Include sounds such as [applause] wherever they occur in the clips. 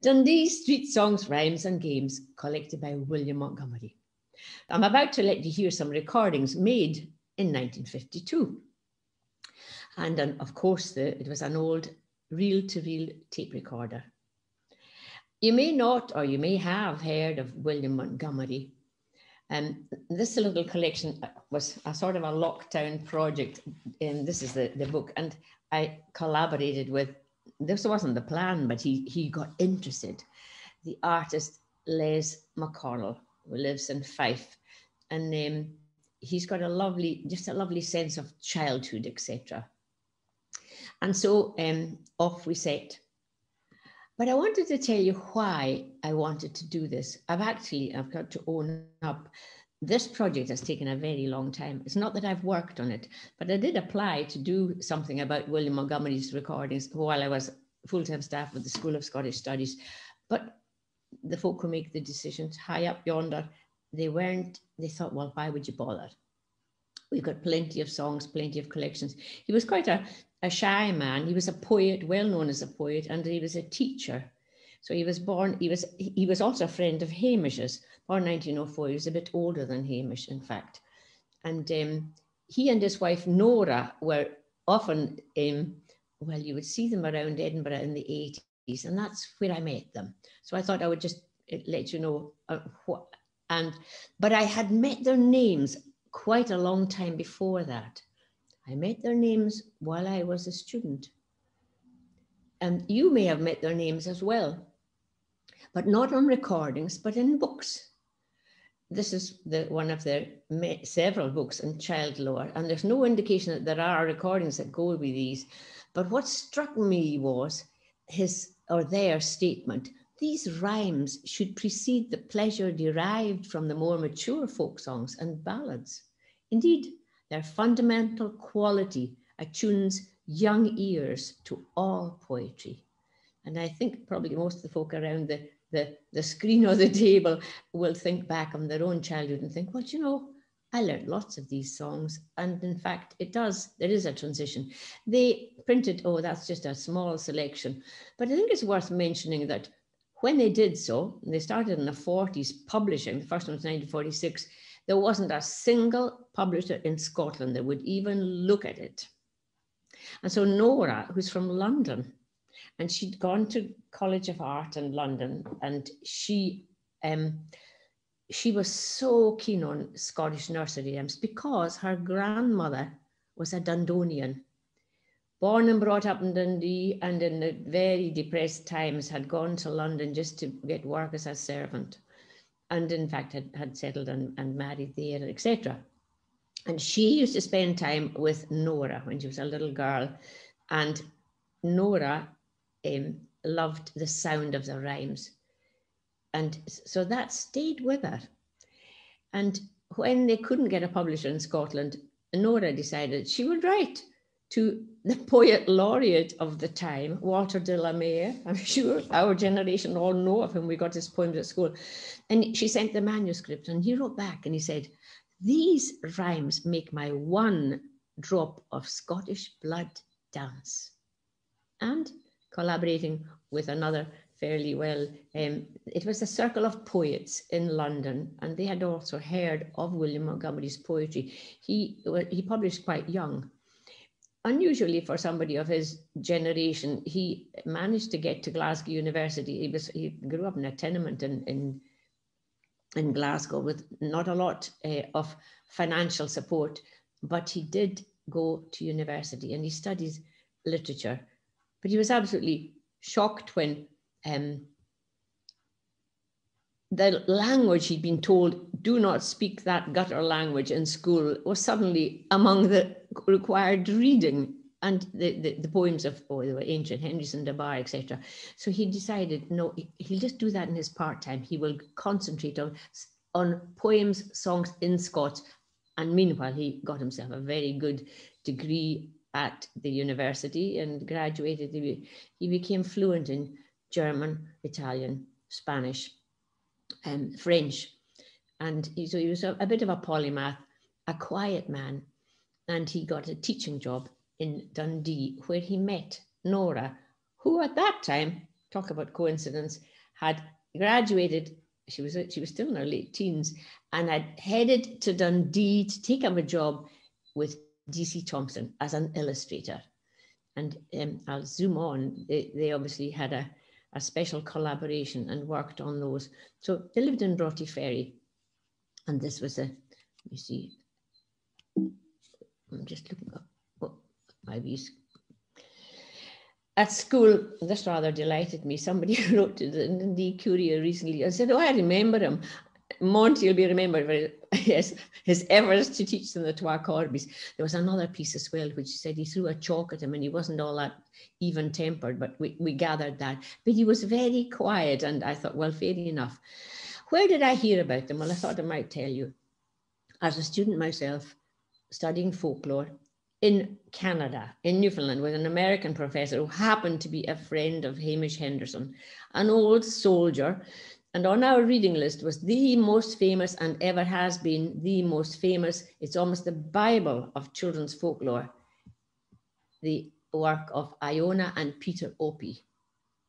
Dundee Street Songs, Rhymes and Games, collected by William Montgomerie. I'm about to let you hear some recordings made in 1952. And of course, the, it was an old reel to reel tape recorder. You may not, or you may have heard of William Montgomerie. And um, this little collection was a sort of a lockdown project. And this is the, the book. And I collaborated with, this wasn't the plan, but he, he got interested. The artist Les McConnell, who lives in Fife. And um, he's got a lovely, just a lovely sense of childhood, etc. And so um, off we set. But I wanted to tell you why I wanted to do this. I've actually, I've got to own up, this project has taken a very long time. It's not that I've worked on it, but I did apply to do something about William Montgomerie's recordings while I was full-time staff with the School of Scottish Studies. But the folk who make the decisions high up yonder, they weren't, they thought, well, why would you bother? We've got plenty of songs, plenty of collections. He was quite a, a shy man. He was a poet, well known as a poet, and he was a teacher. So he was born, he was he was also a friend of Hamish's, born 1904. He was a bit older than Hamish, in fact. And um, he and his wife Norah were often, um, well, you would see them around Edinburgh in the 80s, and that's where I met them. So I thought I would just uh, let you know uh, what. And but I had met their names quite a long time before that. I met their names while I was a student. And you may have met their names as well, but not on recordings, but in books. This is the, one of their several books in child lore, and there's no indication that there are recordings that go with these. But what struck me was his or their statement these rhymes should precede the pleasure derived from the more mature folk songs and ballads. Indeed, their fundamental quality attunes young ears to all poetry. And I think probably most of the folk around the, the, the screen or the [laughs] table will think back on their own childhood and think, well, you know, I learned lots of these songs. And in fact, it does, there is a transition. They printed, oh, that's just a small selection. But I think it's worth mentioning that when they did so, they started in the 40s publishing, the first one was 1946, there wasn't a single publisher in Scotland that would even look at it. And so Norah, who's from London, and she'd gone to College of Art in London, and she um, she was so keen on Scottish nursery rhymes because her grandmother was a Dundonian, born and brought up in Dundee, and in the very depressed times had gone to London just to get work as a servant and in fact had, had settled and, and married there, etc. And she used to spend time with Norah when she was a little girl. And Norah um, loved the sound of the rhymes. And so that stayed with her. And when they couldn't get a publisher in Scotland, Norah decided she would write to the [laughs] poet laureate of the time, Walter de la Mare. [laughs] I'm sure our generation all know of him. We got his poems at school. And she sent the manuscript, and he wrote back and he said, These rhymes make my one drop of Scottish blood dance. And collaborating with another fairly well, um, it was a circle of poets in London, and they had also heard of William Montgomerie's poetry. He, he published quite young, unusually for somebody of his generation, he managed to get to Glasgow University. He was he grew up in a tenement in in, in Glasgow with not a lot uh, of financial support, but he did go to university and he studies literature. But he was absolutely shocked when um, the language he'd been told, do not speak that gutter language in school, was suddenly among the required reading and the, the, the poems of oh, the ancient Henryson, Dunbar, etc. So he decided, no, he'll just do that in his part time. He will concentrate on, on poems, songs in Scots. And meanwhile, he got himself a very good degree at the university and graduated. He became fluent in German, Italian, Spanish, um, French. And he, so he was a, a bit of a polymath, a quiet man. And he got a teaching job in Dundee where he met Norah, who at that time talk about coincidence, had graduated. She was she was still in her late teens and had headed to Dundee to take up a job with DC Thomson as an illustrator. And um, I'll zoom on. They, they obviously had a, a special collaboration and worked on those. So they lived in Broughty Ferry. And this was a, you see, I'm just looking up. Oh, my views at school, this rather delighted me. Somebody [laughs] wrote to the, the Courier recently and said, Oh, I remember him. Monty will be remembered for [laughs] yes, his efforts to teach them the Twa Corbies. There was another piece as well, which said he threw a chalk at him and he wasn't all that even tempered, but we, we gathered that. But he was very quiet, and I thought, well, fair enough. Where did I hear about them? Well, I thought I might tell you. As a student myself, studying folklore, in Canada, in Newfoundland, with an American professor who happened to be a friend of Hamish Henderson, an old soldier. And on our reading list was the most famous and ever has been the most famous, it's almost the Bible of children's folklore, the work of Iona and Peter Opie,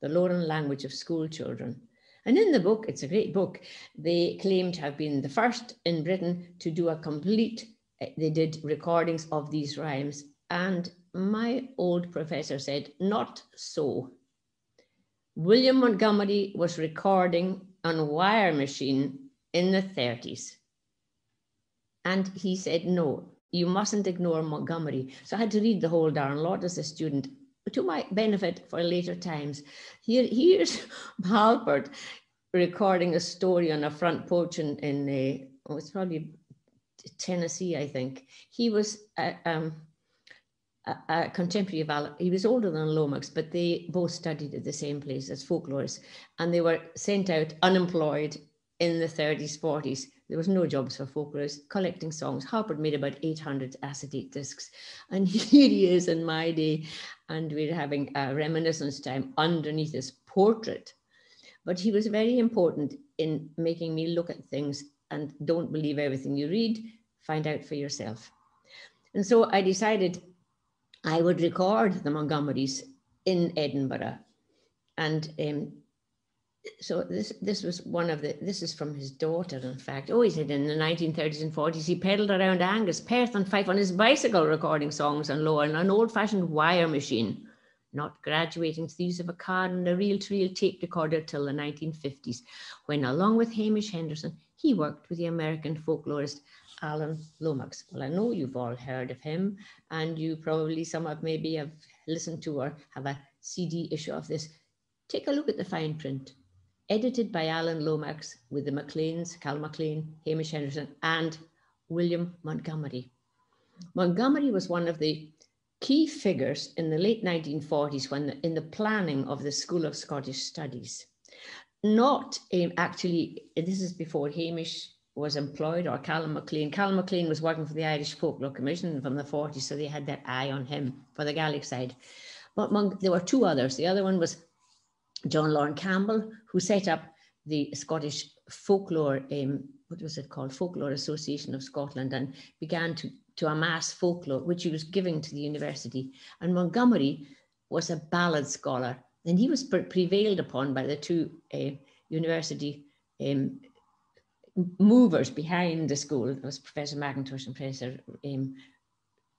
the Lore and Language of school children. And in the book, it's a great book, they claim to have been the first in Britain to do a complete eh, they did recordings of these rhymes. And my old professor said, not so. William Montgomerie was recording on a wire machine in the 30s. And he said, no, you mustn't ignore Montgomerie. So I had to read the whole darn lot as a student to my benefit for later times. Here, here's [laughs] Halpert recording a story on a front porch in, in a, oh, it's probably Tennessee, I think. He was a, um, a, contemporary of Al. He was older than Lomax, but they both studied at the same place as folklorists, and they were sent out unemployed in the 30s, 40s. There was no jobs for folklorists collecting songs. Halpert made about 800 acetate discs, and [laughs] here he is in my day, and we're having a reminiscence time underneath his portrait. But he was very important in making me look at things and don't believe everything you read, find out for yourself. And so I decided I would record the Montgomeries in Edinburgh. And um, so this this was one of the this is from his daughter in fact oh he said in the 1930s and 40s he pedalled around angus perth and fife on his bicycle recording songs and lower on an old-fashioned wire machine not graduating to the use of a card and a reel-to-reel tape recorder till the 1950s when along with hamish henderson he worked with the American folklorist Alan Lomax. Well, I know you've all heard of him, and you probably some of maybe have listened to or have a CD issue of this. Take a look at the fine print. Edited by Alan Lomax with the MacLeans, Cal MacLean, Hamish Henderson, and William Montgomerie. Montgomerie was one of the key figures in the late 1940s when in the planning of the School of Scottish Studies not um, actually, this is before Hamish was employed or Callum MacLean. Callum MacLean was working for the Irish Folklore Commission from the 40s, so they had their eye on him for the Gaelic side. But among, there were two others. The other one was John Lorne Campbell, who set up the Scottish Folklore, um, what was it called? Folklore Association of Scotland, and began to, to amass folklore, which he was giving to the university. And Montgomerie was a ballad scholar and he was pre- prevailed upon by the two uh, university um, movers behind the school. It was Professor McIntosh and Professor, um,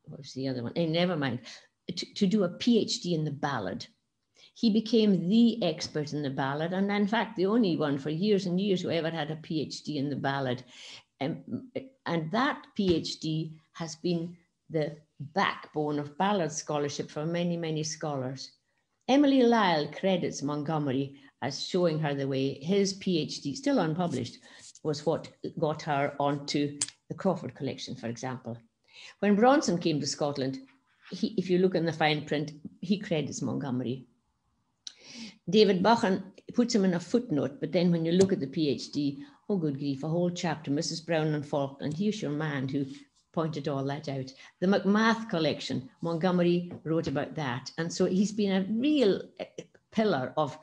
what was the other one? Uh, never mind, to, to do a PhD in the ballad. He became the expert in the ballad, and in fact, the only one for years and years who ever had a PhD in the ballad. And that PhD has been the backbone of ballad scholarship for many, many scholars. Emily Lyle credits Montgomerie as showing her the way. His PhD, still unpublished, was what got her onto the Crawfurd collection, for example. When Bronson came to Scotland, he, if you look in the fine print, he credits Montgomerie. David Buchan puts him in a footnote, but then when you look at the PhD, oh good grief, a whole chapter, Mrs. Brown and Falkland, here's your man who pointed all that out. The MacMath collection, Montgomerie wrote about that. And so he's been a real pillar of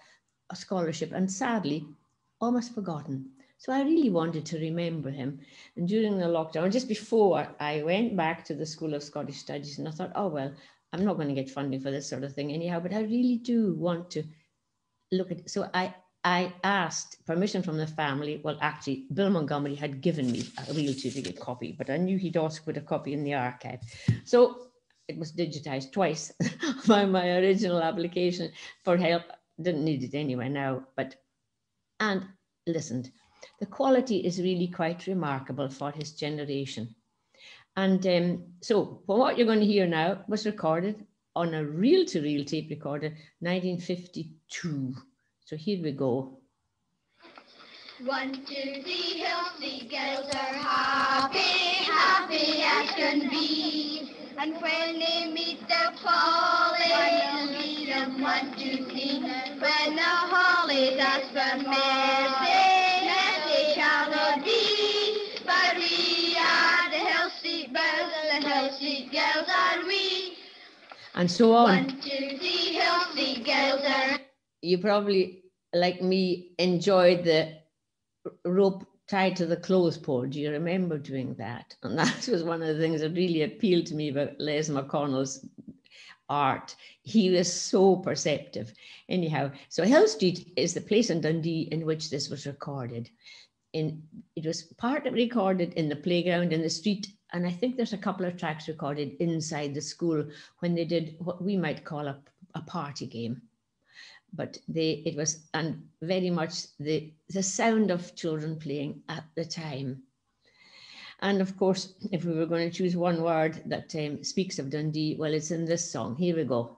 scholarship and sadly almost forgotten. So I really wanted to remember him. And during the lockdown, just before I went back to the School of Scottish Studies, and I thought, oh, well, I'm not going to get funding for this sort of thing anyhow, but I really do want to look at so I I asked permission from the family. Well, actually, Bill Montgomerie had given me a real certificate copy, but I knew he'd also put a copy in the archive. So it was digitized twice [laughs] by my original application for help. Didn't need it anyway now, but and listened. The quality is really quite remarkable for his generation. And um, so, what you're going to hear now was recorded on a reel to reel tape recorder, 1952. So here we go. One, two, three, healthy girls are happy, happy as can be. And when they meet the polly, lead them one, two, three. When the hollies ask for mercy, mercy shall not be. But we are the healthy girls, the healthy girls are we. And so on. One, two, three, healthy girls are you probably, like me, enjoyed the rope tied to the clothes pole. Do you remember doing that? And [laughs] that was one of the things that really appealed to me about Les McConnell's art. He was so perceptive. Anyhow, so Hill Street is the place in Dundee in which this was recorded. In, it was partly recorded in the playground in the street, and I think there's a couple of tracks recorded inside the school when they did what we might call a, a party game but they it was and very much the the sound of children playing at the time. And of course if we were going to choose one word that um, speaks of dundee well it's in this song. Here we go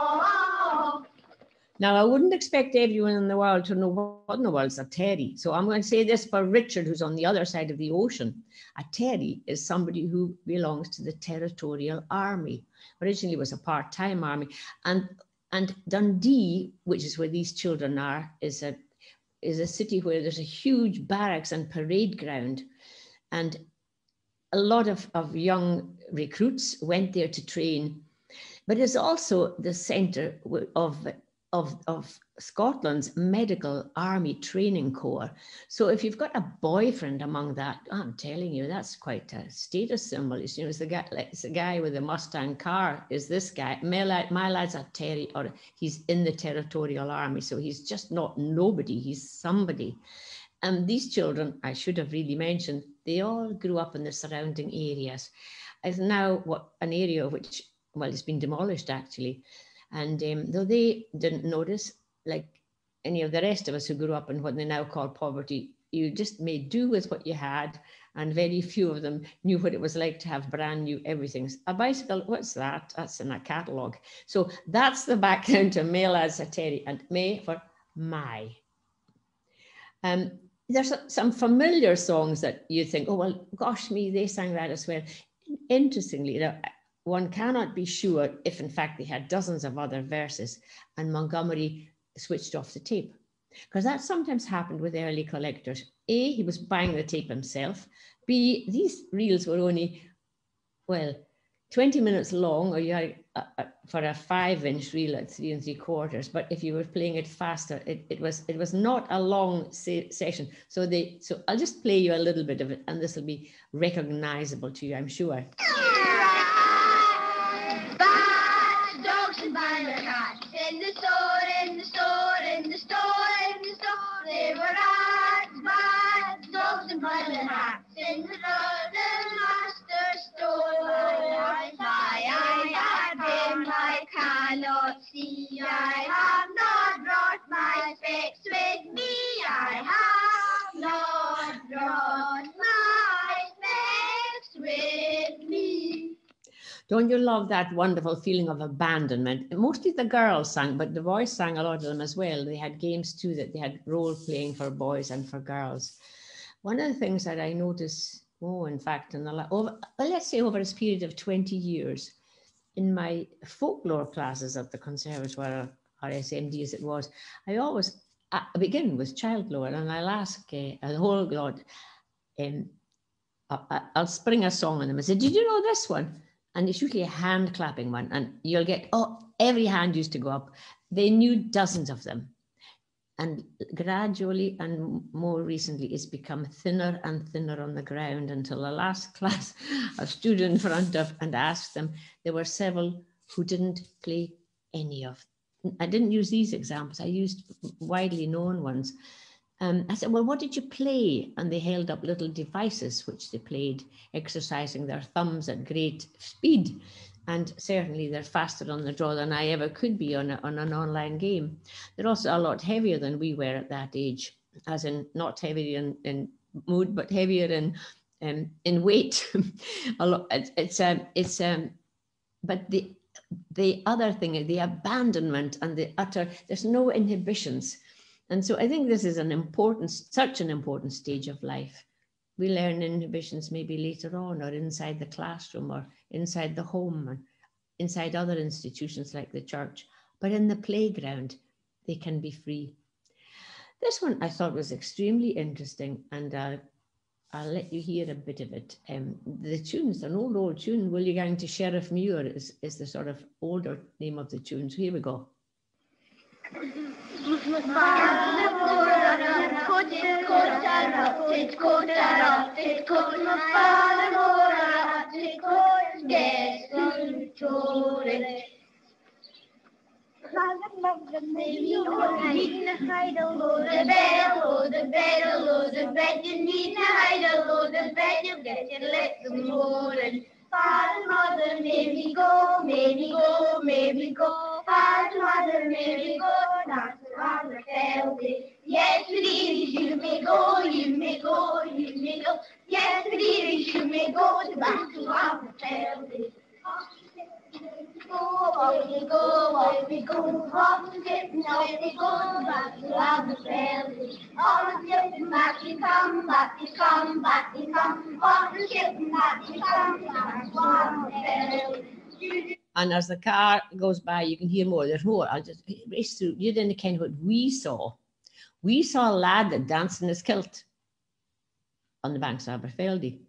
Now, I wouldn't expect everyone in the world to know what in the world's a Terry. So I'm going to say this for Richard, who's on the other side of the ocean. A Terry is somebody who belongs to the Territorial Army. Originally was a part-time army. And, and Dundee, which is where these children are, is a, is a city where there's a huge barracks and parade ground. And a lot of, of young recruits went there to train. But it's also the centre of of, of Scotland's medical army training corps. So if you've got a boyfriend among that, I'm telling you, that's quite a status symbol. You know, it's the guy, it's the guy with the Mustang car. Is this guy? My, lad, my lad's a Terry, or he's in the territorial army. So he's just not nobody. He's somebody. And these children, I should have really mentioned, they all grew up in the surrounding areas. It's now what an area which, well, it's been demolished actually. And um, though they didn't notice, like any of the rest of us who grew up in what they now call poverty, you just made do with what you had. And very few of them knew what it was like to have brand new everything. A bicycle, what's that? That's in a catalogue. So that's the background to Male as a Terry and May for my. Um, there's some familiar songs that you think, oh, well, gosh, me, they sang that as well. Interestingly, know, one cannot be sure if, in fact, they had dozens of other verses and Montgomerie switched off the tape. Because that sometimes happened with early collectors. A, he was buying the tape himself. B, these reels were only, well, 20 minutes long, or you had a, a, for a five inch reel at three and three quarters. But if you were playing it faster, it, it was it was not a long se session. So they so I'll just play you a little bit of it, and this will be recognizable to you, I'm sure. Don't you love that wonderful feeling of abandonment? Mostly the girls sang, but the boys sang a lot of them as well. They had games too that they had role playing for boys and for girls. One of the things that I noticed, oh, in fact, in the over, well, let's say over a period of 20 years, in my folklore classes at the conservatoire or SMD as it was, I always I begin with child lore and I'll ask uh, a whole lot, um, I'll spring a song on them I say, Did you know this one? And it's usually a hand clapping one. And you'll get, oh, every hand used to go up. They knew dozens of them. And gradually and more recently, it's become thinner and thinner on the ground until the last [laughs] class I stood in front of and asked them. There were several who didn't play any of I didn't use these examples, I used widely known ones. Um, I said, Well, what did you play? And they held up little devices which they played, exercising their thumbs at great speed. And certainly they're faster on the draw than I ever could be on, a, on an online game. They're also a lot heavier than we were at that age, as in not heavier in, in mood, but heavier in um, in weight. [laughs] a lot. It's it's um, it's um, but the the other thing is the abandonment and the utter, there's no inhibitions. And so I think this is an important, such an important stage of life. We learn inhibitions maybe later on or inside the classroom or inside the home and inside other institutions like the church. But in the playground, they can be free. This one I thought was extremely interesting and uh, I'll let you hear a bit of it. Um, the tune's an old, old tune. Will you going to Sheriffmuir is, is the sort of older name of the tune. So here we go. [clears throat] Maybe go, maybe go, maybe go. Father, mother, maybe go. Dance around the. Yes, please, you may go, you may go, you may go. Yes, you may go to go, we go, we go, and we go, back to and back come, back come, back come, and back come, back to family. And as the car goes by, you can hear more. There's more. I'll just race through. You didn't ken what we saw. We saw a lad that danced in his kilt on the banks of Aberfeldy.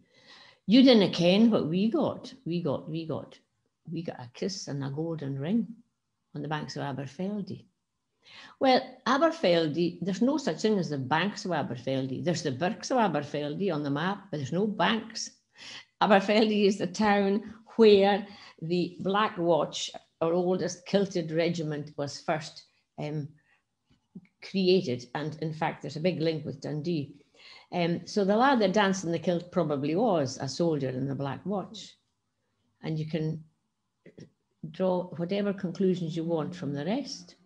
You didn't ken what we got. We got, we got we got a kiss and a golden ring on the banks of Aberfeldy. Well, Aberfeldy, there's no such thing as the banks of Aberfeldy. There's the Birks of Aberfeldy on the map, but there's no banks. Aberfeldy is the town where the Black Watch, our oldest kilted regiment, was first um, created. And in fact, there's a big link with Dundee. Um, so the lad that danced in the kilt probably was a soldier in the Black Watch. And you can draw whatever conclusions you want from the rest.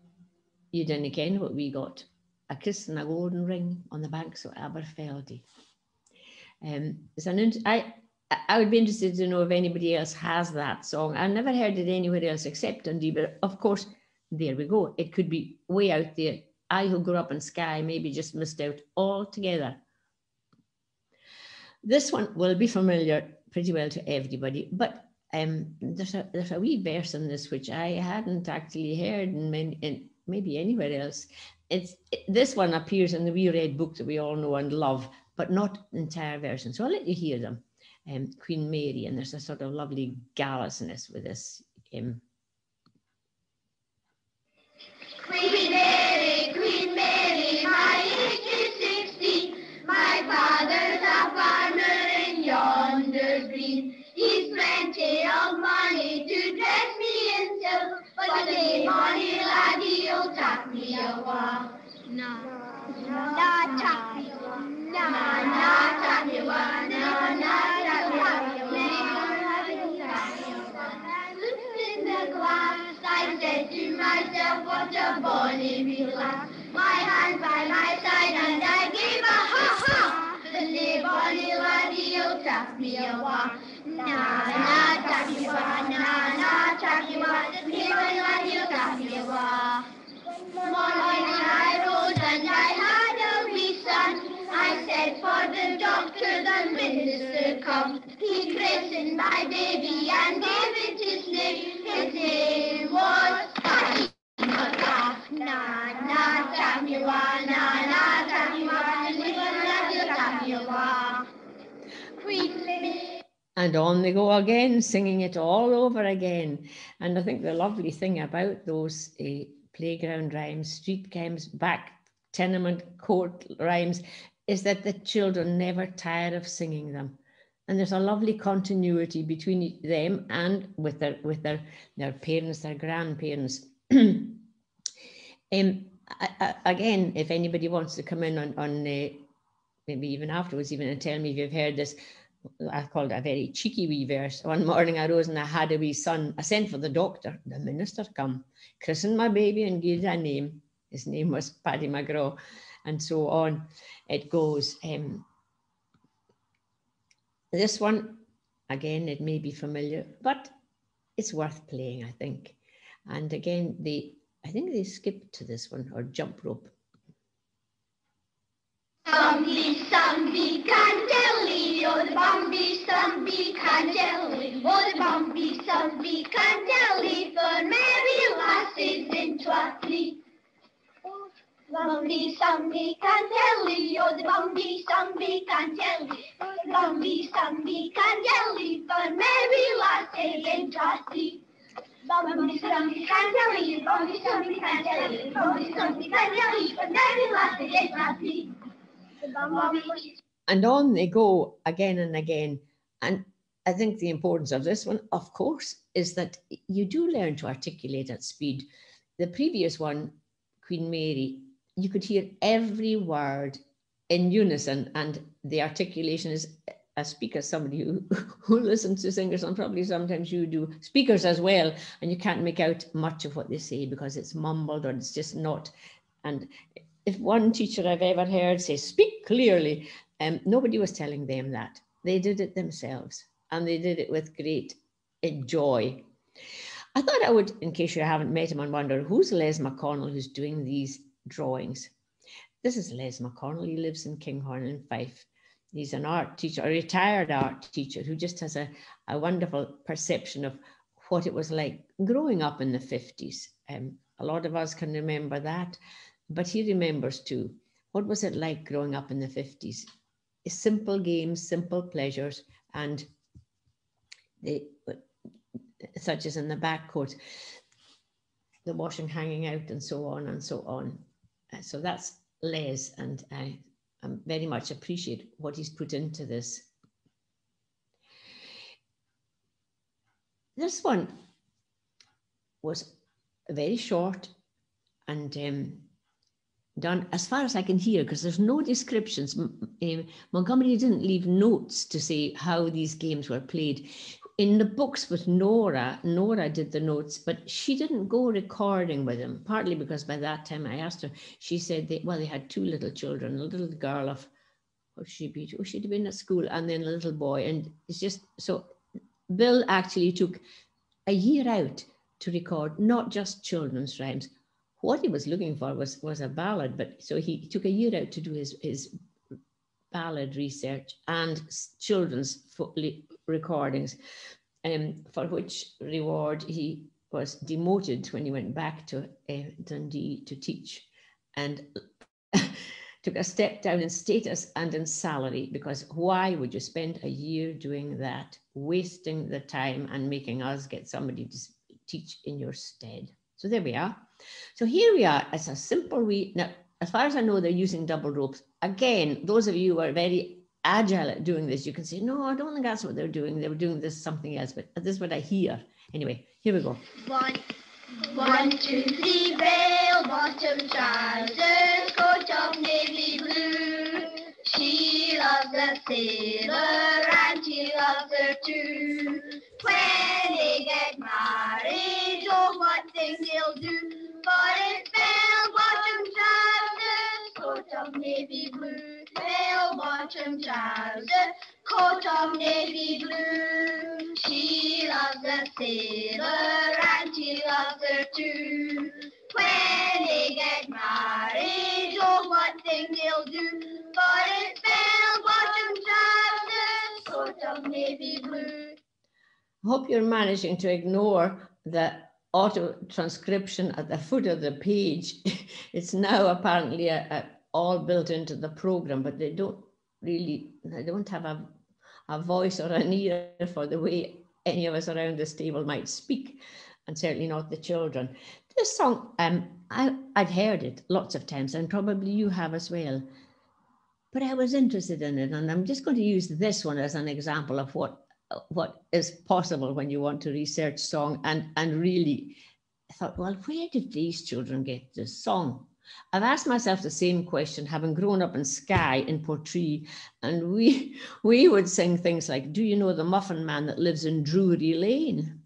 You didn't again what we got a kiss and a golden ring on the banks of Aberfeldy. Um, it's an, I, I would be interested to know if anybody else has that song. I've never heard it anywhere else except Dundee, but of course, there we go. It could be way out there. I, who grew up in Skye, maybe just missed out altogether. This one will be familiar pretty well to everybody, but um, there's a there's a wee verse in this which I hadn't actually heard in, many, in maybe anywhere else. It's it, this one appears in the wee red book that we all know and love, but not entire version. So I'll let you hear them. Um, Queen Mary, and there's a sort of lovely gallousness with this. Um, Queen Mary, Queen Mary, my age is sixteen. My father's a farmer in yonder green. He's plenty of money to dress me in silk, but the money laddie will tuck me a while. No, no, tuck me a while. No, no, tuck me a while. No, no, said to myself, what a bonny wee lass. My hand by my side, and I gave a ha ha. The bonny laddie me a while. Nana Takiwa, Nana Takiwa, Niwa Niwa Takiwa. Morning I doctor, the minister come. He christened my baby and gave it his name. His name was Taki. Nana Takiwa, Nana Takiwa, Niwa Niwa Takiwa. Sweetly. And on they go again, singing it all over again. And I think the lovely thing about those uh, playground rhymes, street games, back tenement court rhymes, is that the children never tire of singing them. And there's a lovely continuity between them and with their with their their parents, their grandparents. [clears throat] um, I, I, again, if anybody wants to come in on, on uh, maybe even afterwards, even and tell me if you've heard this, I called it a very cheeky wee verse. One morning I rose and I had a wee son. I sent for the doctor. The minister come, christened my baby and gave it a name. His name was Paddy McGraw, and so on. It goes. Um, this one, again, it may be familiar, but it's worth playing, I think. And again, the I think they skip to this one or jump rope. Bumby, Sumby, Cantelli, oh the Bumby, Sumby, Cantelli, oh the Bumby, Sumby, Cantelli, for merry lasses in Twatley. Bumby, Sumby, Cantelli, oh the Bumby, Sumby, Cantelli, oh the Bumby, Sumby, Cantelli, for merry lasses in Twatley. Bumby, Sumby, Cantelli, Bumby, Sumby, Cantelli, Bumby, Sumby, Cantelli, for merry lasses in Twatley. And on they go again and again. And I think the importance of this one, of course, is that you do learn to articulate at speed. The previous one, Queen Mary, you could hear every word in unison, and the articulation is. a speaker, somebody who, [laughs] who listens to singers, and probably sometimes you do speakers as well, and you can't make out much of what they say because it's mumbled or it's just not. And if one teacher I've ever heard say, speak clearly, um, nobody was telling them that. They did it themselves and they did it with great joy. I thought I would, in case you haven't met him and wonder, who's Les McConnell who's doing these drawings? This is Les McConnell. He lives in Kinghorn in Fife. He's an art teacher, a retired art teacher who just has a, a wonderful perception of what it was like growing up in the 50s. Um, a lot of us can remember that. But he remembers too. What was it like growing up in the 50s? Simple games, simple pleasures, and they, such as in the back court, the washing hanging out, and so on and so on. So that's Les, and I, I very much appreciate what he's put into this. This one was very short and um, done as far as I can hear, because there's no descriptions. Uh, Montgomerie didn't leave notes to say how these games were played. In the books with Norah, Norah did the notes, but she didn't go recording with them, partly because by that time I asked her, she said, they, well, they had two little children, a little girl of, what she be, oh, she'd been at school, and then a little boy. And it's just, so Bill actually took a year out to record not just children's rhymes, what he was looking for was was a ballad, but so he took a year out to do his his ballad research and children's recordings, um, for which reward he was demoted when he went back to uh, Dundee to teach, and [laughs] took a step down in status and in salary because why would you spend a year doing that, wasting the time and making us get somebody to teach in your stead? So there we are. So here we are. It's a simple we now, as far as I know, they're using double ropes. Again, those of you who are very agile at doing this, you can say, no, I don't think that's what they're doing. They were doing this something else, but this is what I hear. Anyway, here we go. One, one, two, three, veil, bottom trousers, coat of navy blue. She loves the sailor and she loves her too. When they get married, oh, what things they'll do. For it's bell bottom trousers, coat of navy blue. Bell-bottom trousers, coat of navy blue. She loves the sailor and she loves her too. When they get married, oh, what thing they'll do. But it's bell-bottom trousers, coat of navy blue. I hope you're managing to ignore the auto transcription at the foot of the page. [laughs] it's now apparently a, a, all built into the program, but they don't really, I don't have a, a voice or an ear for the way any of us around this table might speak, and certainly not the children. This song, um, I, I've heard it lots of times, and probably you have as well. But I was interested in it, and I'm just going to use this one as an example of what what is possible when you want to research song and and really I thought, well, where did these children get this song? I've asked myself the same question, having grown up in Skye in Portree, and we [laughs] we would sing things like, "Do you know the Muffin Man that lives in Drury Lane?"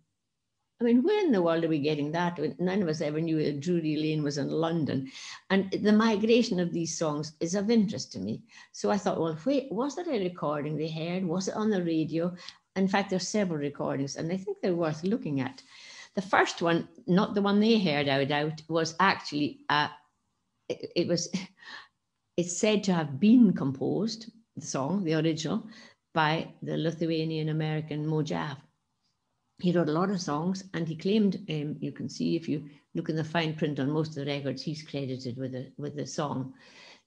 I mean, where in the world are we getting that? None of us ever knew that Drury Lane was in London. And the migration of these songs is of interest to me. So I thought, well, wait, was that a recording they heard? Was it on the radio? In fact, there's several recordings, and I think they're worth looking at. The first one, not the one they heard out out, was actually uh, it, it was it's said to have been composed, the song, the original, by the Lithuanian American Moe Jaffe. He wrote a lot of songs, and he claimed, um, you can see if you look in the fine print on most of the records, he's credited with the with the song.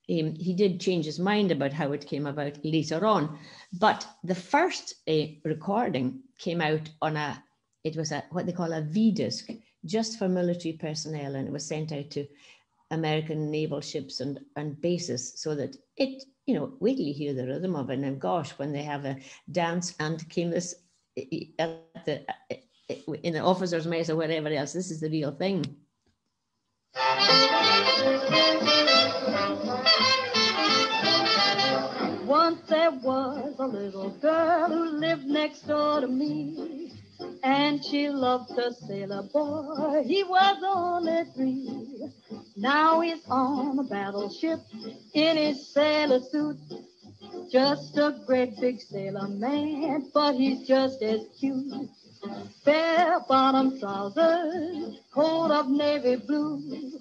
Um, he did change his mind about how it came about later on. But the first uh, recording came out on a, it was a what they call a V disc, just for military personnel, and it was sent out to American naval ships and, and bases so that it, you know, wait till you hear the rhythm of it. And gosh, when they have a dance and came at the, uh, in the officer's mess or whatever else, this is the real thing. Once there was a little girl who lived next door to me, and she loved the sailor boy. He was only three. Now he's on a battleship in his sailor suit. Just a great big sailor man, but he's just as cute. Bare bottom trousers, coat of navy blue.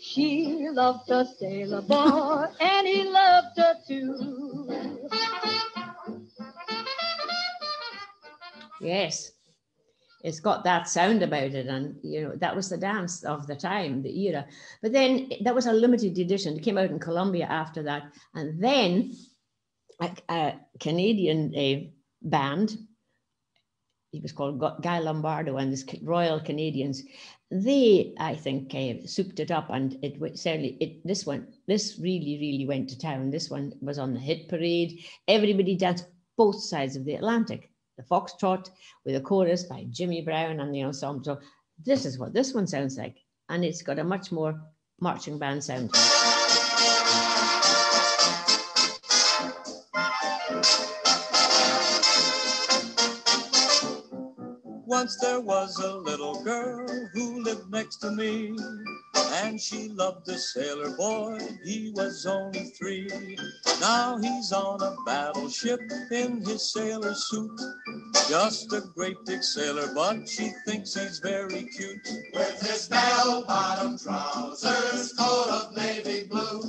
She loved the sailor boy, and he loved her too. Yes, it's got that sound about it, and you know that was the dance of the time, the era. But then that was a limited edition. It came out in Columbia after that, and then a, a Canadian a band. He was called Guy Lombardo and his Royal Canadians. They, I think, uh, souped it up, and it certainly it. This one, this really, really went to town. This one was on the hit parade. Everybody danced both sides of the Atlantic. The Foxtrot with a chorus by Jimmy Brown and the ensemble. This is what this one sounds like, and it's got a much more marching band sound. Once there was a little girl who lived next to me, and she loved the sailor boy. He was only three. Now he's on a battleship in his sailor suit. Just a great big sailor, but she thinks he's very cute. With his bell-bottom trousers, coat of navy blue,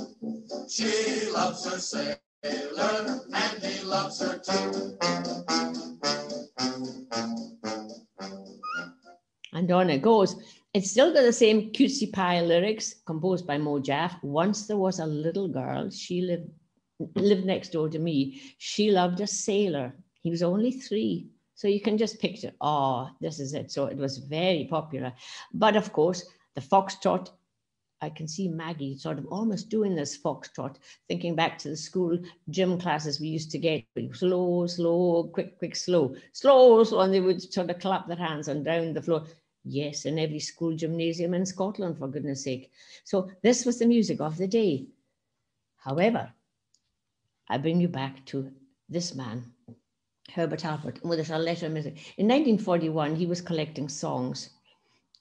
she loves her sailor, and he loves her too. And on it goes. It's still got the same cutesy pie lyrics composed by Moe Jaffe. Once there was a little girl, she lived lived next door to me. She loved a sailor. He was only three. So you can just picture, oh, this is it. So it was very popular. But of course, the foxtrot, I can see Maggie sort of almost doing this foxtrot, thinking back to the school gym classes we used to get slow, slow, quick, quick, slow, slow, slow, and they would sort of clap their hands and down the floor. Yes, in every school gymnasium in Scotland, for goodness sake. So this was the music of the day. However, I bring you back to this man, Herbert Halpert, with a letter music. In 1941, he was collecting songs.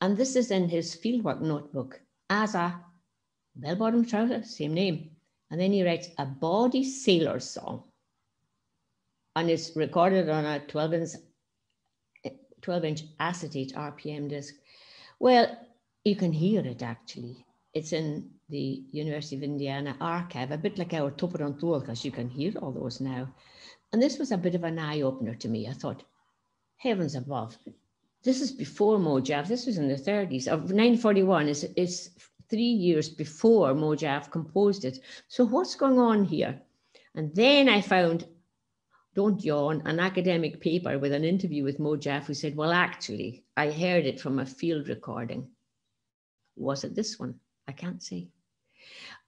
And this is in his fieldwork notebook as a bell bottom trouser, same name. And then he writes a bawdy sailor song. And it's recorded on a 12 inch, 12 inch acetate RPM disc. Well, you can hear it actually. It's in the University of Indiana archive, a bit like our Toparan because you can hear all those now. And this was a bit of an eye opener to me. I thought, heavens above, this is before Moe Jaffe. This was in the 30s. Of 941 is, is three years before Moe Jaffe composed it. So what's going on here? And then I found, don't yawn, an academic paper with an interview with Moe Jaffe who said, well, actually, I heard it from a field recording. Was it this one? I can't say.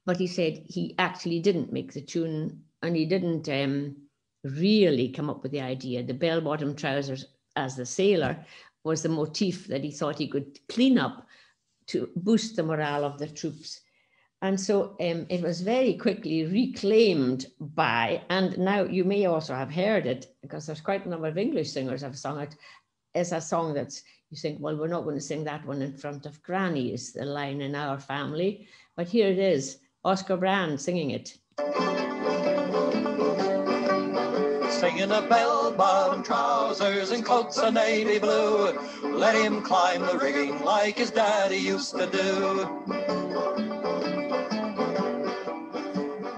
But he said he actually didn't make the tune and he didn't um, really come up with the idea. The bell bottom trousers as the sailor was the motif that he thought he could clean up to boost the morale of the troops. And so um, it was very quickly reclaimed by, and now you may also have heard it because there's quite a number of English singers have sung it as a song that's, you think, well, we're not going to sing that one in front of Granny, is the line in our family. But here it is Oscar Brand singing it. Singing a bell bottom trousers and coats of navy blue. Let him climb the rigging like his daddy used to do.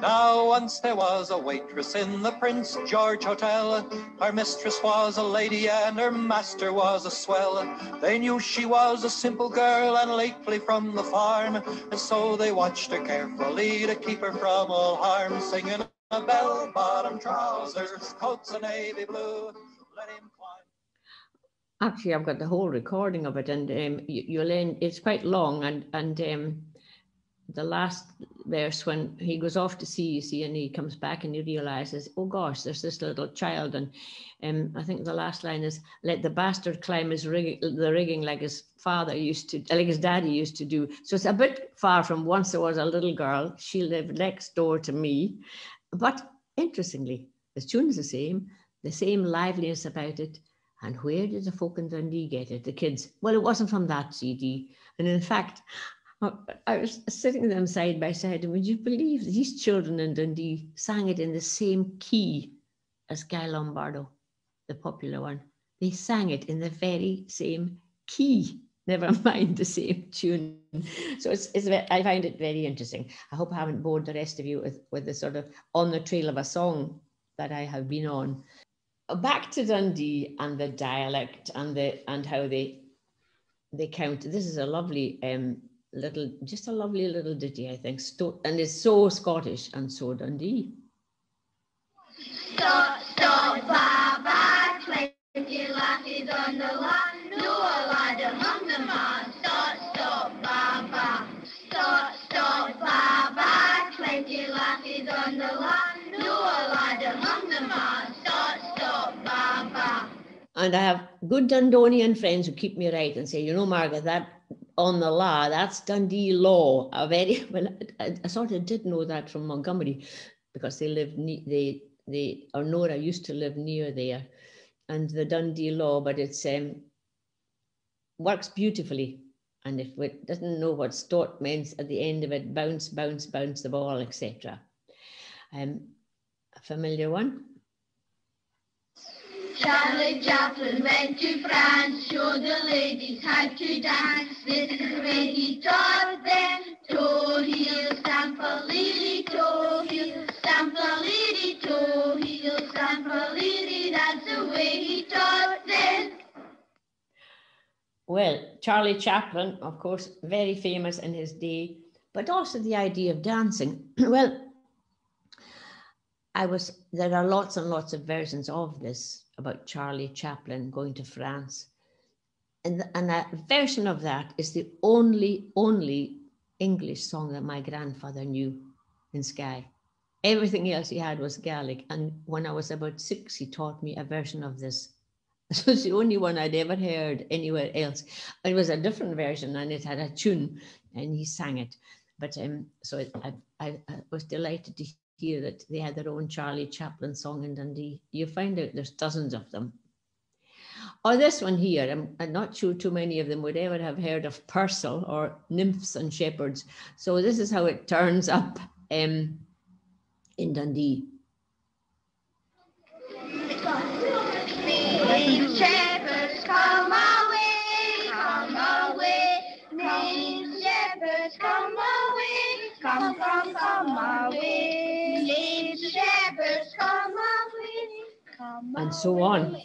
Now once there was a waitress in the Prince George Hotel. Her mistress was a lady and her master was a swell. They knew she was a simple girl and lately from the farm, and so they watched her carefully to keep her from all harm, singing a bell-bottom trousers, coats of navy blue. Actually, I've got the whole recording of it, and um, you'll it's quite long, and and um, the last verse when he goes off to sea, you see, and he comes back and he realizes, oh gosh, there's this little child. And um, I think the last line is, let the bastard climb his rig- the rigging like his father used to, like his daddy used to do. So it's a bit far from once there was a little girl. She lived next door to me. But interestingly, the tune is the same, the same liveliness about it. And where did the folk in Dundee get it? The kids. Well, it wasn't from that CD. And in fact, I was sitting them side by side, and would you believe these children in Dundee sang it in the same key as Guy Lombardo, the popular one? They sang it in the very same key, never [laughs] mind the same tune. So it's, it's I find it very interesting. I hope I haven't bored the rest of you with, with the sort of on the trail of a song that I have been on. Back to Dundee and the dialect and the and how they they count. This is a lovely um, little, just a lovely little ditty, I think, Sto- and it's so Scottish and so Dundee. Stop, stop, Baba, twenty lasses on the line, no a lad among the man. Stop, stop, Baba, stop, stop, Baba, twenty lasses on the line, no a lad among the man. Stop, stop, Baba. And I have good Dundonian friends who keep me right and say, you know, Margaret, that on the law. That's Dundee law. A very [laughs] well, I, I, sort of did know that from Montgomerie because they lived ne- they they or Norah used to live near there, and the Dundee law. But it's um, works beautifully. And if it doesn't know what stort means at the end of it, bounce, bounce, bounce the ball, etc. Um, a familiar one. Charlie Chaplin went to France, showed the ladies how to dance. This is the way he taught them. Toe heel, lily, toe heel, lily, toe heel, lily. That's the way he taught them. Well, Charlie Chaplin, of course, very famous in his day, but also the idea of dancing. [clears throat] well, I was, there are lots and lots of versions of this about Charlie Chaplin going to France. And, and a version of that is the only, only English song that my grandfather knew in Skye. Everything else he had was Gaelic. And when I was about six, he taught me a version of this. [laughs] It was the only one I'd ever heard anywhere else. It was a different version and it had a tune and he sang it. But um, so I, I, I was delighted to hear that they had their own Charlie Chaplin song in Dundee. You find out there's dozens of them. Or this one here, I'm, I'm, not sure too many of them would ever have heard of Purcell or Nymphs and Shepherds. So this is how it turns up. Um, in Dundee. And so on.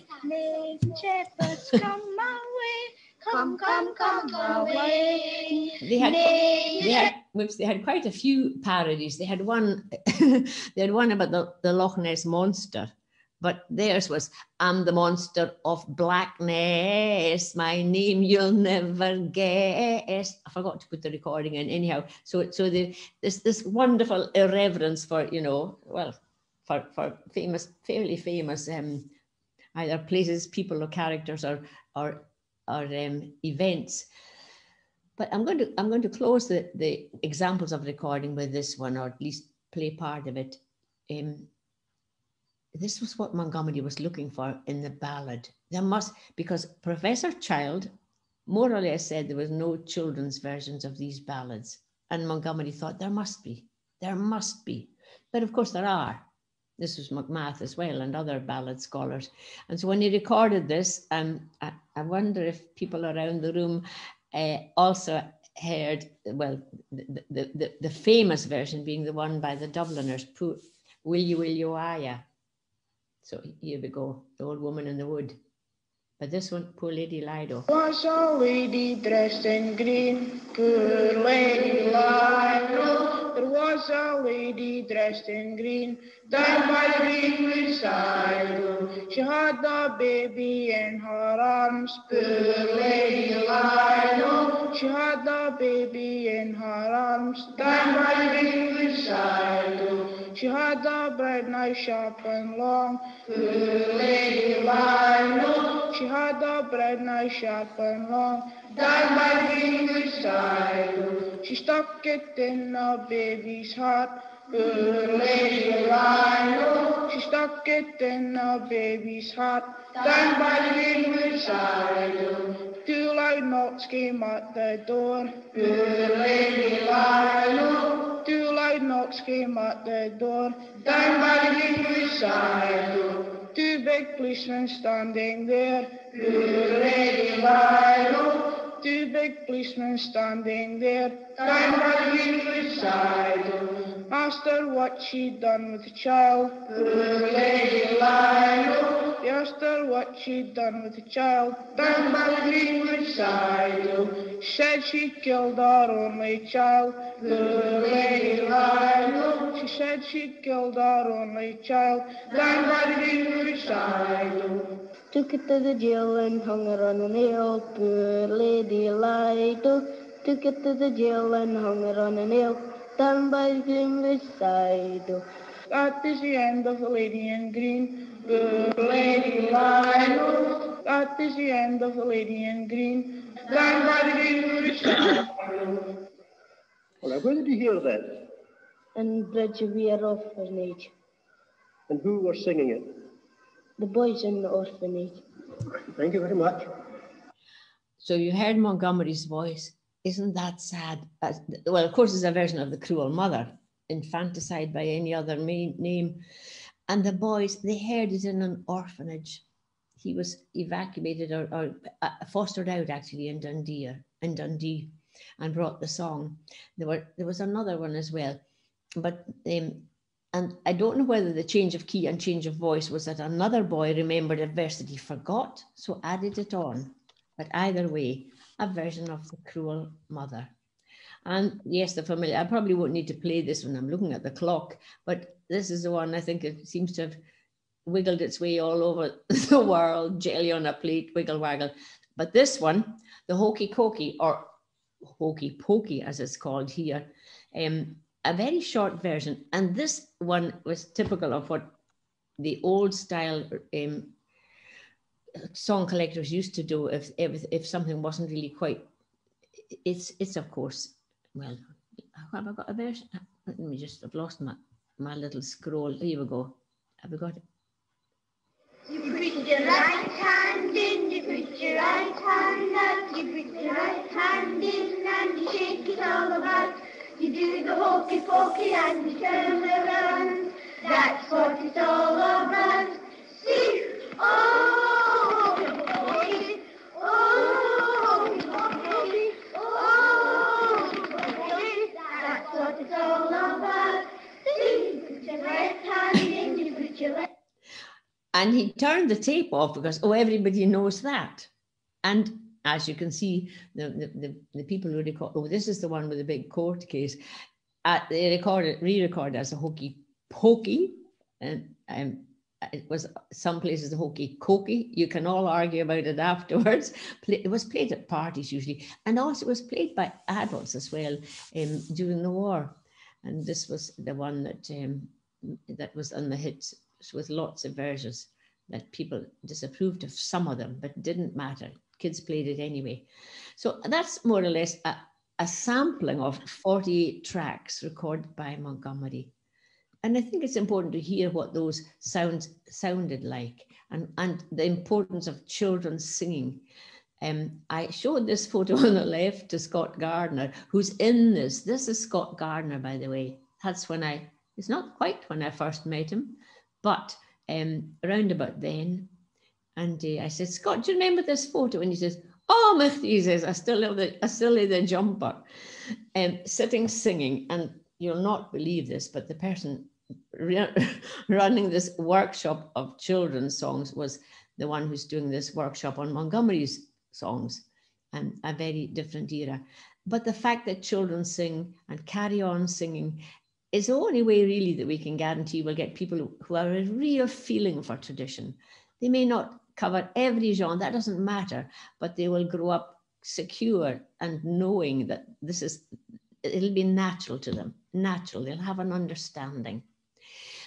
Come come, come away. They had they had whoops, they had quite a few parodies. They had one [laughs] they had one about the, the Loch Ness monster, but theirs was I'm the monster of blackness. My name you'll never guess. I forgot to put the recording in anyhow. So so the this this wonderful irreverence for, you know, well, for for famous, fairly famous um either places, people or characters or or or um, events. But I'm going to I'm going to close the, the examples of recording with this one, or at least play part of it. Um, this was what Montgomerie was looking for in the ballad. There must because Professor Child more or less said there was no children's versions of these ballads, and Montgomerie thought there must be, there must be, but of course there are. This was Macmath as well and other ballad scholars. And so when he recorded this, um, I, I wonder if people around the room uh, also heard, well, the, the, the, the famous version being the one by the Dubliners, Will You, Will You, Aya. So here we go, the old woman in the wood. But this one, Poor Lady Lido. Was a lady dressed in green, poor lady Lido. Oh. There was a lady dressed in green, down by the greenwood side. Oh. She had a baby in her arms, poor lady Lido. Oh. She had a baby in her arms, down by the greenwood side. She had a bread knife sharp and long. She had a bread knife sharp and long, down by the greenwood side. She stuck it in a baby's heart. She stuck it in a baby's heart, down by the greenwood side. Two loud knocks came at the door, poor lady Lido. Two loud knocks came at the door, down by the greenwood side. Two big policemen standing there, poor lady Lido. Two big policemen standing there, down by the greenwood side. Asked her what she'd done with the child, poor lady asked her what she'd done with the child, down by the greenwood side. She said she killed our only child, poor lady Lido. She said she killed our only child, down by the greenwood side. Took it to the jail and hung her on a nail, poor lady Lido. Took it to the jail and hung her on a nail, down by the greenwood side. That is the end of the lady in green, poor lady Lido. At the end of the lady in green, down by the greenwood side. Well, now, where did you hear that? And Bridgewere Orphanage, And who was singing it? the boys in the orphanage. Thank you very much. So you heard Montgomerie's voice. Isn't that sad? Uh, well, of course, it's a version of the cruel mother, infanticide by any other name. And the boys, they heard it in an orphanage. He was evacuated or, or uh, fostered out actually in Dundee, in Dundee, and brought the song. There were there was another one as well, but um, and I don't know whether the change of key and change of voice was that another boy remembered a verse that he forgot, so added it on. But either way, a version of the cruel mother. And yes, the familiar. I probably won't need to play this when I'm looking at the clock, but this is the one I think it seems to have wiggled its way all over [laughs] the world, jelly on a plate, wiggle waggle. But this one, the hokey cokey, or hokey pokey as it's called here, um, a very short version. And this one was typical of what the old style um, song collectors used to do if, if if something wasn't really quite. It's it's of course well. Have I got a version? Let me just. I've lost my my little scroll. Here we go. Have we got it? You put your right hand in, you put your right hand out, you put your right hand in and you shake it all about. You do the hokey pokey and you turn around. That's what it's all about. See, oh, oh, oh, oh, that's what it's all about. See, put your right hand in, you put your left And he turned the tape off because, oh, everybody knows that. And as you can see, the, the, the, people who record, oh, this is the one with the big court case. Uh, they recorded, re-recorded as a hokey pokey, and um, it was some places a hokey cokey. You can all argue about it [laughs] afterwards. It was played at parties usually, and also it was played by adults as well um, during the war. And this was the one that um, that was on the hits with lots of versions that people disapproved of some of them, but didn't matter. Kids played it anyway. So that's more or less a, a sampling of 48 tracks recorded by Montgomerie. And I think it's important to hear what those sounds sounded like and, and the importance of children singing. Um, I showed this photo [laughs] on the left to Scott Gardner, who's in this. This is Scott Gardner, by the way. That's when I, it's not quite when I first met him, but um, around about then. And uh, I said, Scott, do you remember this photo? And he says, Oh, my Jesus, I still have the, I still have the jumper, um, sitting singing. And you'll not believe this, but the person [laughs] running this workshop of children's songs was the one who's doing this workshop on Montgomerie's songs and a very different era. But the fact that children sing and carry on singing is the only way really that we can guarantee we'll get people who are a real feeling for tradition. They may not cover every genre, that doesn't matter, but they will grow up secure and knowing that this is, it'll be natural to them, natural, they'll have an understanding.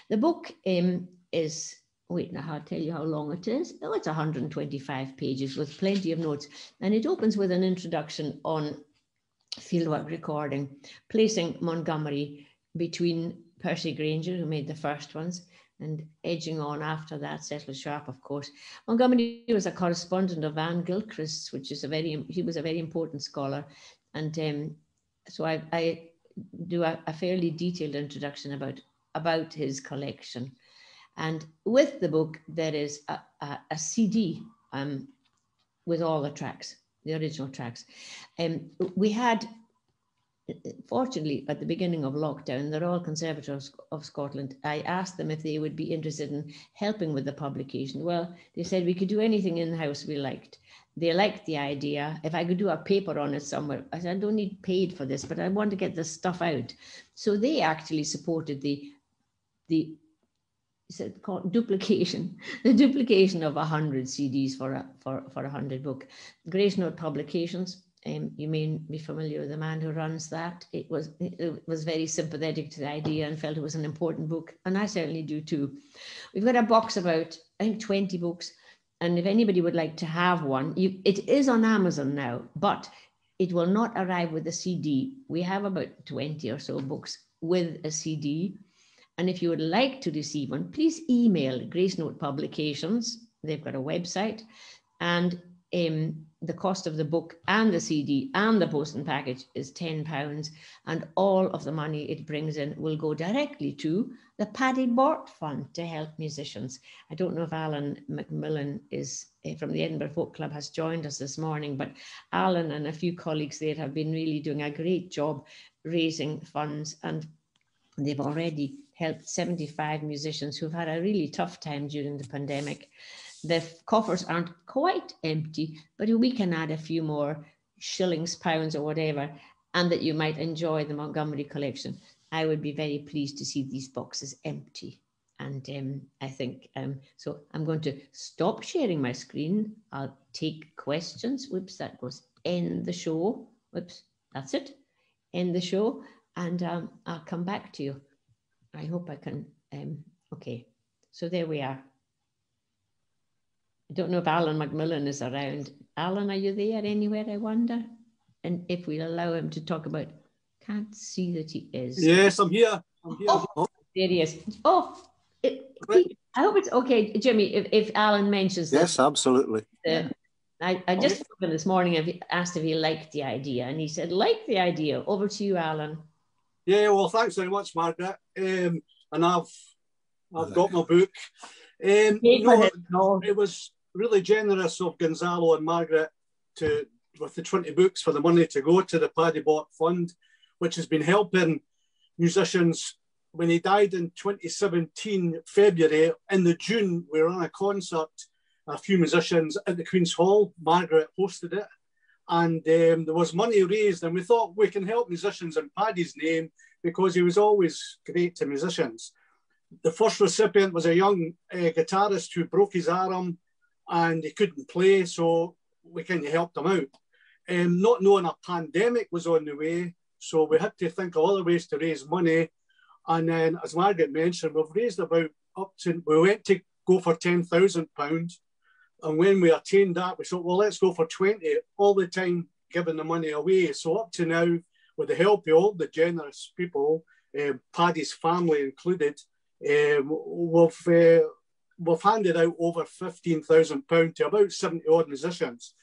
The book um, is, wait, now I'll tell you how long it is. Oh, it's 125 pages with plenty of notes. And it opens with an introduction on fieldwork recording, placing Montgomerie between Percy Grainger, who made the first ones, and edging on after that, Cecil Sharp, of course. Montgomerie was a correspondent of Anne Gilchrist's, which is a very, he was a very important scholar. And um, so I, I do a, a, fairly detailed introduction about about his collection. And with the book, there is a, a, a CD um, with all the tracks, the original tracks. Um, we had, fortunately, at the beginning of lockdown, the Royal Conservatoire of Scotland. I asked them if they would be interested in helping with the publication. Well, they said we could do anything in the house we liked. They liked the idea. If I could do a paper on it somewhere, I said, I don't need paid for this, but I want to get this stuff out. So they actually supported the the duplication [laughs] the duplication of 100 cds for a for for a 100 book grace note publications um, you may be familiar with the man who runs that it was it was very sympathetic to the idea and felt it was an important book and i certainly do too we've got a box about i think 20 books and if anybody would like to have one you it is on amazon now but it will not arrive with a cd we have about 20 or so books with a cd and if you would like to receive one, please email Grace Note Publications. They've got a website. And um, the cost of the book and the CD and the post and package is £10. And all of the money it brings in will go directly to the Paddy Bort Fund to help musicians. I don't know if Alan McMillan is uh, from the Edinburgh Folk Club has joined us this morning, but Alan and a few colleagues there have been really doing a great job raising funds and they've already helped 75 musicians who've had a really tough time during the pandemic. The coffers aren't quite empty, but we can add a few more shillings, pounds, or whatever, and that you might enjoy the Montgomerie collection. I would be very pleased to see these boxes empty. And um, I think um, so. I'm going to stop sharing my screen. I'll take questions. Whoops, that goes in the show. Whoops, that's it. In the show. And um, I'll come back to you. I hope I can, um, okay. So there we are. I don't know if Alan McMillan is around. Alan, are you there anywhere, I wonder? And if we allow him to talk about, can't see that he is. Yes, I'm here. I'm here. Oh, there he is. Oh, it, he, I hope it's okay, Jimmy, if, if Alan mentions Yes, absolutely. The, I, I just spoke this morning, if he asked if he liked the idea, and he said, like the idea. Over to you, Alan. Yeah, well, thanks very much, Margaret. Um, and I've I've got my book. Um, no, no. it was really generous of Gonzalo and Margaret to with the 20 books for the money to go to the Paddy Bort Fund, which has been helping musicians. When he died in 2017, February, in the June, we were on a concert, a few musicians at the Queen's Hall. Margaret hosted it. And um, there was money raised, and we thought we can help musicians in Paddy's name because he was always great to musicians. The first recipient was a young uh, guitarist who broke his arm and he couldn't play, so we kind of helped him out. Um, not knowing a pandemic was on the way, so we had to think of other ways to raise money. And then, as Margaret mentioned, we've raised about up to, we went to go for £10,000. And when we attained that, we thought, well, let's go for 20, all the time giving the money away. So up to now, with the help of all the generous people, um, Paddy's family included, um, we've, uh, we've handed out over £15,000 to about 70 odd musicians.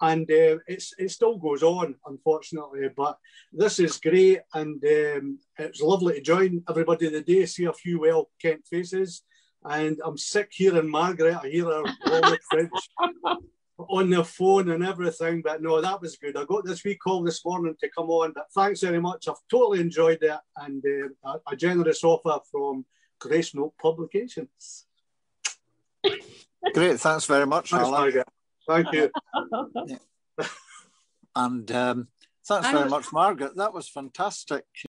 And uh, it's, it still goes on, unfortunately, but this is great. And um, it's lovely to join everybody today, see a few well kent faces. And I'm sick hearing Margaret. I hear her all the fridge [laughs] on the phone and everything. But no, that was good. I got this wee call this morning to come on. But thanks very much. I've totally enjoyed it. And uh, a, a generous offer from Grace Note Publications. Great, thanks very much, Thanks, Alan. Margaret. Thank you. And um, thanks very much, Margaret. That was fantastic.